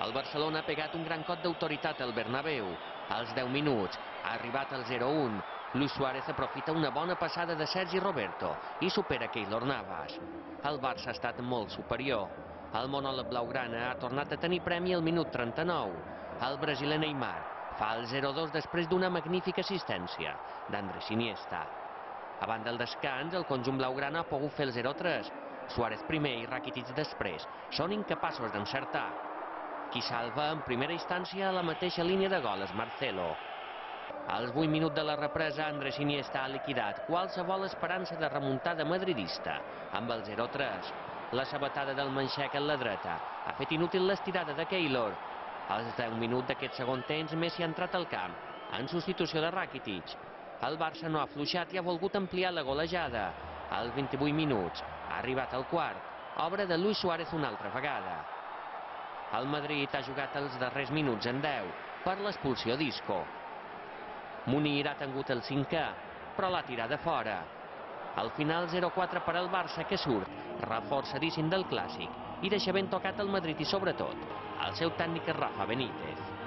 El Barcelona ha pegat un gran cop d'autoritat al Bernabéu. Als 10 minuts ha arribat el 0-1. Luis Suárez aprofita una bona passada de Sergi Roberto i supera Keylor Navas. El Barça ha estat molt superior. El monòleg blaugrana ha tornat a tenir premi al minut 39. El brasiler Neymar fa el 0-2 després d'una magnífica assistència d'Andrés Iniesta. Abans del descans, el conjunt blaugrana ha pogut fer el 0-3. Suárez primer i Rakitic després són incapaços d'encertar. Qui salva en primera instància la mateixa línia de gol és Marcelo. Als 8 minuts de la represa, Andrés Iniesta ha liquidat qualsevol esperança de remuntada madridista amb el 0-3. La sabatada del Manxec en la dreta ha fet inútil l'estirada de Keylor. Als 10 minuts d'aquest segon temps, Messi ha entrat al camp, en substitució de Rakitic. El Barça no ha afluixat i ha volgut ampliar la golejada. Als 28 minuts ha arribat al quart, obra de Luis Suárez una altra vegada. El Madrid ha jugat els darrers minuts en 10 per l'expulsió d'Isco. Munir ha tingut el cinquè, però l'ha tirada fora. Al final 0-4 per al Barça que surt reforçadíssim del clàssic i deixa ben tocat el Madrid i sobretot el seu tècnic Rafa Benítez.